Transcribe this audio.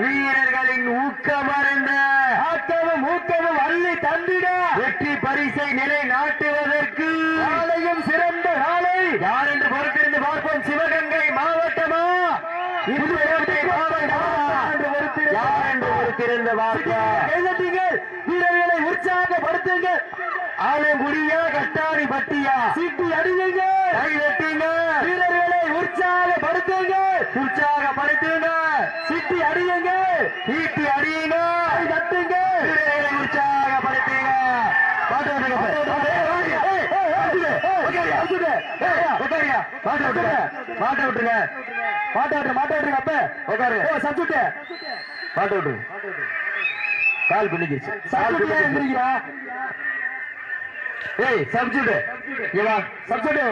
வீரர்களின் ஊக்கமருந்த ஆட்டமும் ஊக்கமும் அள்ளி தந்திட. வெற்றி பரிசை நிலை நாட்டுவதற்கு நாளையும் சிறந்த நாளை யார் என்று பொறுத்திருந்து பார்ப்போம் சிவகங்கை மாவட்டமா? புதுக்கோட்டை மாவட்டமா? யார் என்று பொறுத்திருந்து பார்ப்போம். கைதட்டுங்கள் வீரர்களை உற்சாகப்படுத்துங்கள். ஆலங்குடியா கட்டாணி பட்டியா? சீட்டி அடியுங்க கை வெட்டுங்க வீரர்களை உற்சாகப்படுத்துங்கள். உற்சாகப்படுத்துங்க சீட்டி அடியுங்க. ஈட்டி அடியுங்க. தட்டுங்க. உற்சாகப்படுத்துங்க. பாட்டு விட்டுங்க. மாட்ட விட்டு மாட்ட விட்டுங்க அப்ப. உட்காருங்க. ஓ சப்ஜெக்ட் பாட்டு விட்டுங்க. கால் சப்ஜெக்ட் பின்னிக்கிச்சு. எந்திரிக்கிறா. ஏய் சப்ஜெக்ட் சப்ஜெக்ட்